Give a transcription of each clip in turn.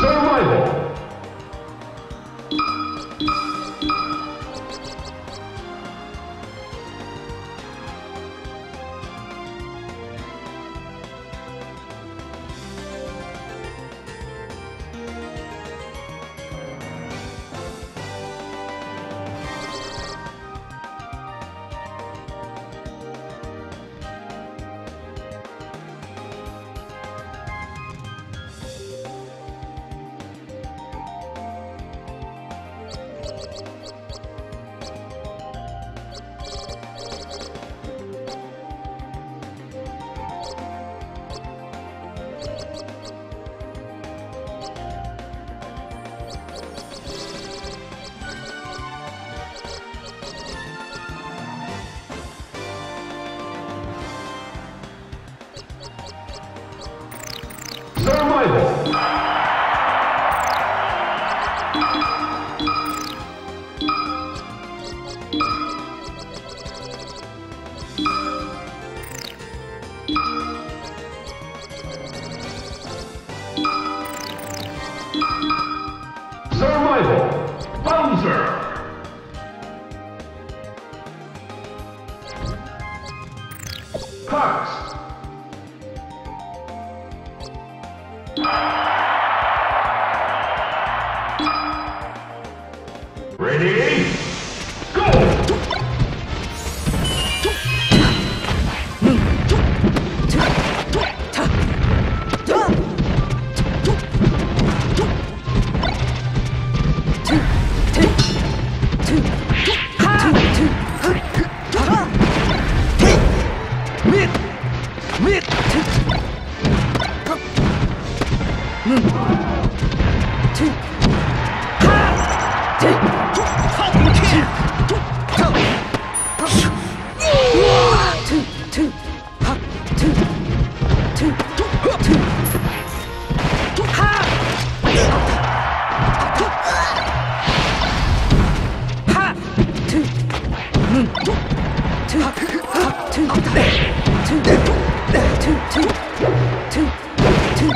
Survival. Cox.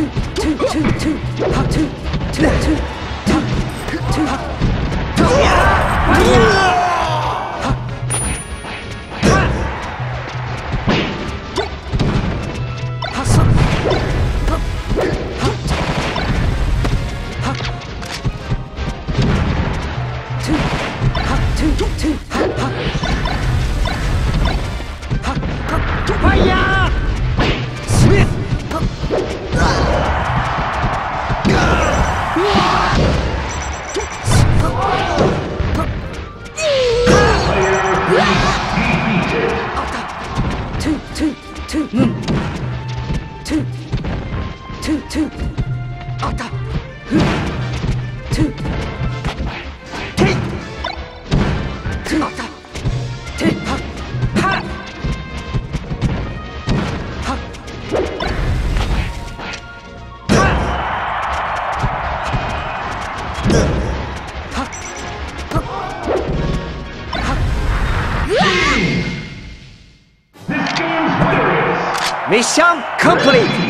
two, two. two, two, two, ata, two, take, two, ata, take, ha, ha, ha, ha. Is 미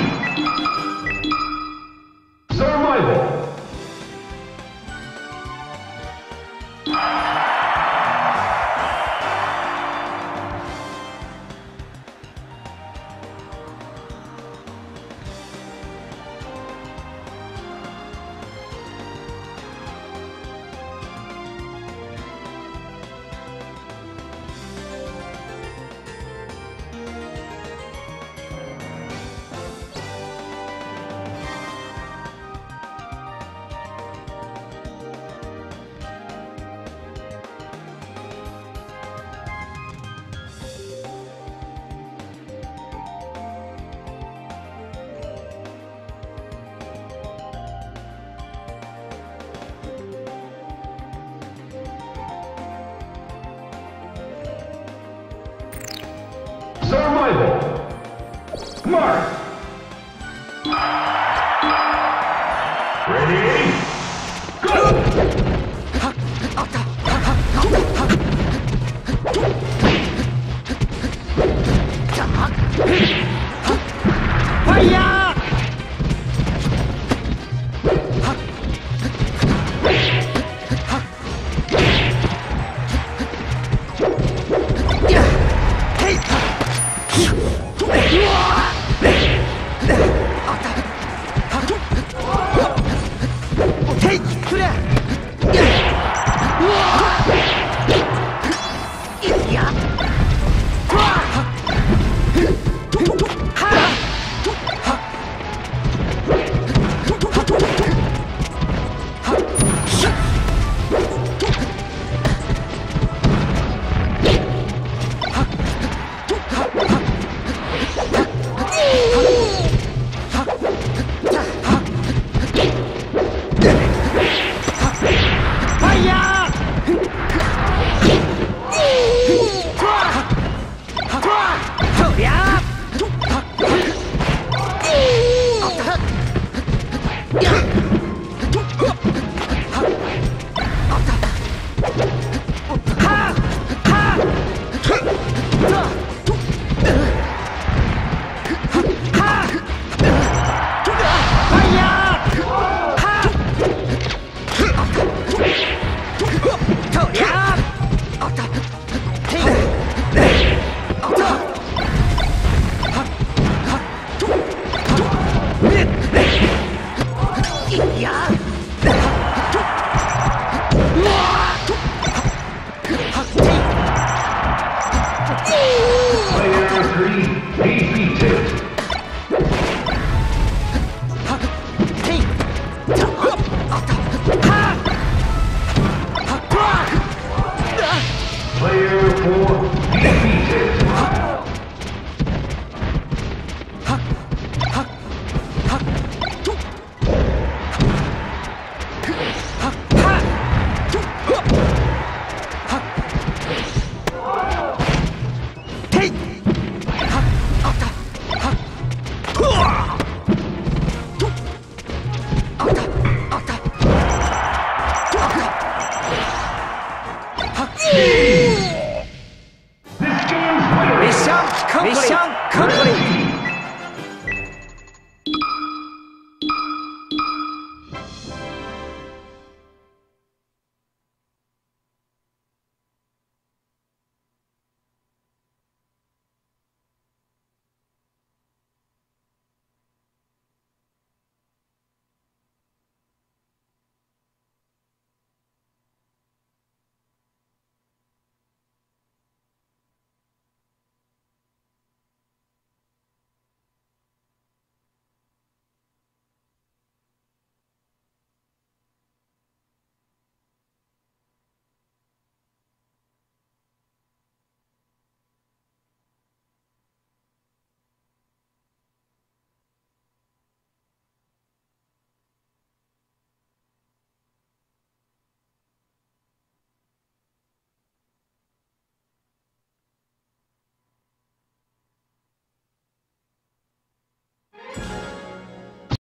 Mark.